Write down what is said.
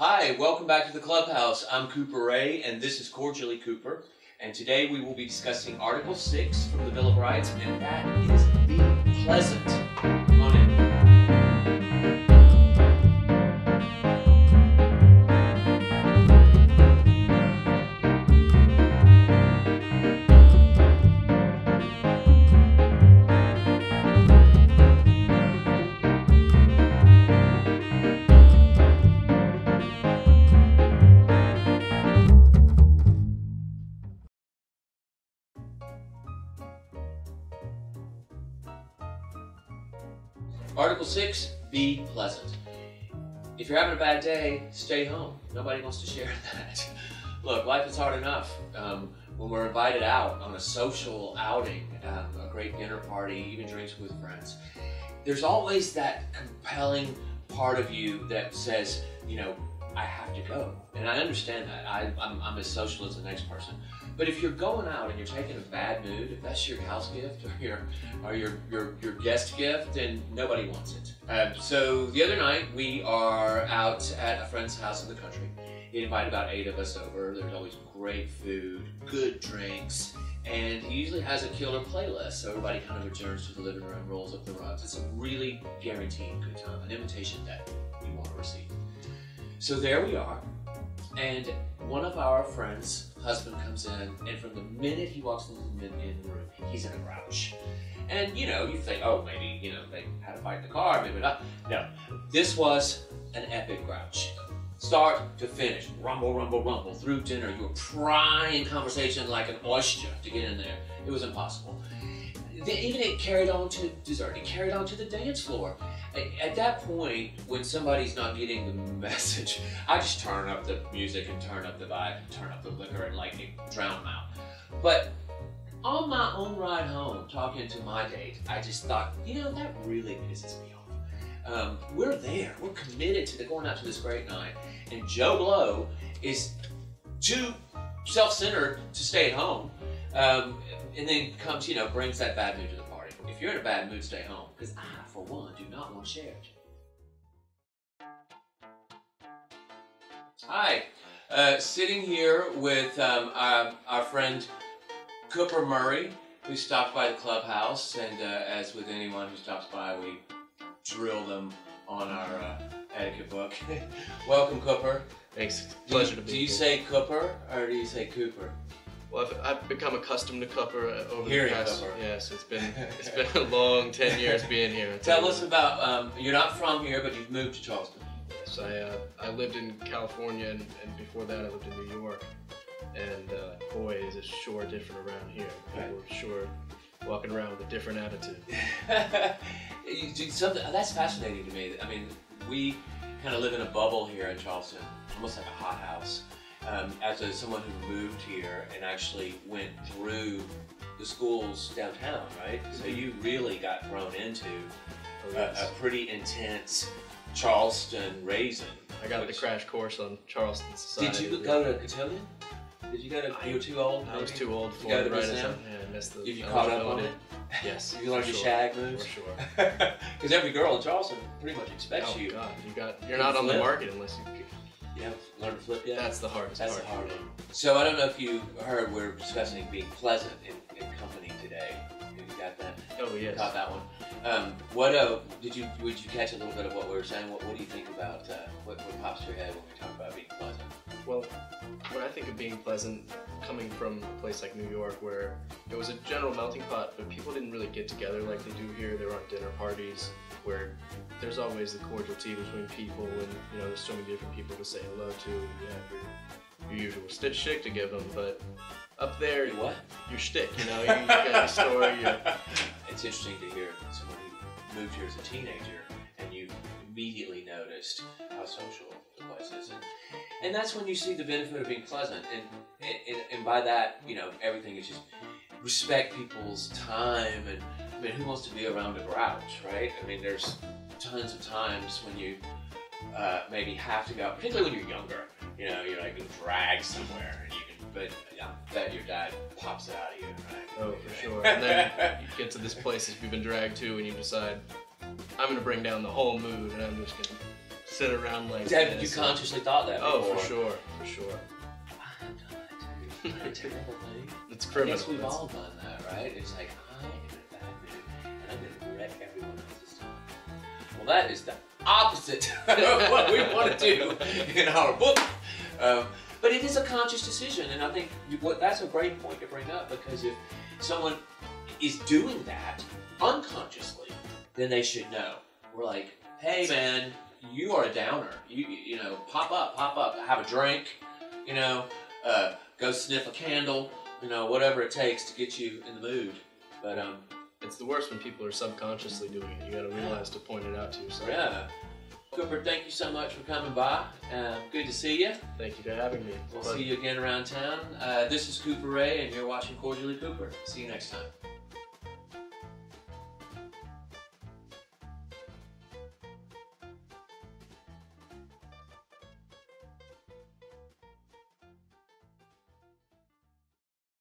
Hi, welcome back to the clubhouse. I'm Cooper Ray, and this is Cordially Cooper. And today we will be discussing Article 6 from the Bill of Rites, and that is the pleasant. Article 6, be pleasant. If you're having a bad day, stay home. Nobody wants to share that. Look, life is hard enough. Um, when we're invited out on a social outing, um, a great dinner party, even drinks with friends, there's always that compelling part of you that says, you know, I have to go. And I understand that. I, I'm, I'm as social as the next person. But if you're going out and you're taking a bad mood, if that's your house gift or your or your your, your guest gift, then nobody wants it. Um, so the other night we are out at a friend's house in the country. He invited about eight of us over. There's always great food, good drinks, and he usually has a killer playlist. So everybody kind of adjourns to the living room, rolls up the rugs. It's a really guaranteed good time, an invitation that you want to receive. So there we are, and one of our friends' husband comes in, and from the minute he walks into the in the room, he's in a grouch. And you know, you think, oh, maybe you know they had a fight in the car, maybe not. No, this was an epic grouch. Start to finish, rumble, rumble, rumble through dinner. You were prying conversation like an oyster to get in there. It was impossible. Then Even it carried on to dessert. It carried on to the dance floor. At that point, when somebody's not getting the message, I just turn up the music and turn up the vibe and turn up the liquor and like drown them out. But on my own ride home, talking to my date, I just thought, you know, that really pisses me off. Um, we're there. We're committed to the, going out to this great night, and Joe Blow is too self-centered to stay at home, um, and then comes, you know, brings that bad mood to the party. If you're in a bad mood, stay home, because I, for one, do not want to share it. Hi, uh, sitting here with um, our, our friend Cooper Murray, who stopped by the clubhouse, and uh, as with anyone who stops by, we drill them on our uh, etiquette book. Welcome, Cooper. Thanks. Do Pleasure you, to be Do you here. say Cooper or do you say Cooper? Well, I've, I've become accustomed to Cupper uh, over Hearing the past. Cupper. Yes, it's been it's been a long ten years being here. Tell us about. Um, you're not from here, but you've moved to Charleston. Yes, I uh, I lived in California, and, and before that, I lived in New York. And uh, boy, is it sure different around here. People are sure walking around with a different attitude. Do something that's fascinating to me. I mean, we kind of live in a bubble here in Charleston, almost like a hothouse. Um, as a, someone who moved here and actually went through the schools downtown, right? So you really got thrown into Oh, a, yes. a pretty intense Charleston raising. I got the crash course on Charleston society. Did you go to Cotillion? Did you go to? You were too old. I was too old You for gotta it. Right miss as I, yeah, I missed the. Have you caught up on it? Yes. You learned for your sure, shag For sure. Because every girl in Charleston pretty much expects Oh you. God, you got you're not on the market unless you. You haven't flip yet? That's the hardest That's the part. hard one. So I don't know if you heard we're discussing being pleasant in, in company today. You got that? Oh yes. Caught that one. Um, what uh, did you would you catch a little bit of what we were saying? What, what do you think about uh, what, what pops to your head when we talk about being pleasant? Well, when I think of being pleasant, coming from a place like New York where it was a general melting pot, but people didn't really get together like they do here. They were on dinner parties where there's always the cordiality between people, and you know, there's so many different people to say hello to. You have your, your usual st- shtick to give them, but up there, Your what? your shtick, you know, you, you got your story, your It's interesting to hear someone who moved here as a teenager and you immediately noticed how social the place is. And, and that's when you see the benefit of being pleasant. And, and, and by that, you know, everything is just respect people's time. And I mean, who wants to be around a grouch, right? I mean, there's tons of times when you uh, maybe have to go, particularly when you're younger. You know, you're like being dragged somewhere, and you can. But I bet your dad pops it out of you, right? Oh, for sure. And then you get to this place that you've been dragged to, and you decide, I'm gonna bring down the whole mood, and I'm just gonna sit around like. Have you consciously thought that? Oh, before? for sure, for sure. A terrible thing. It's I criminal. guess we've all done that, right? It's like I am a bad mood and I'm gonna wreck everyone else's time. Well, that is the opposite of what we want to do in our book. Um, but it is a conscious decision, and I think you, what that's a great point to bring up because if someone is doing that unconsciously, then they should know. We're like, hey man, you are a downer. You you know, pop up, pop up, have a drink. You know, uh, go sniff a candle. You know, whatever it takes to get you in the mood. But um, It's the worst when people are subconsciously doing it. You gotta realize to point it out to yourself. yeah. Cooper, thank you so much for coming by. Uh, good to see you. Thank you for having me. We'll see you again around town. Uh, this is Cooper Ray, and you're watching Cordially Cooper. See you next time.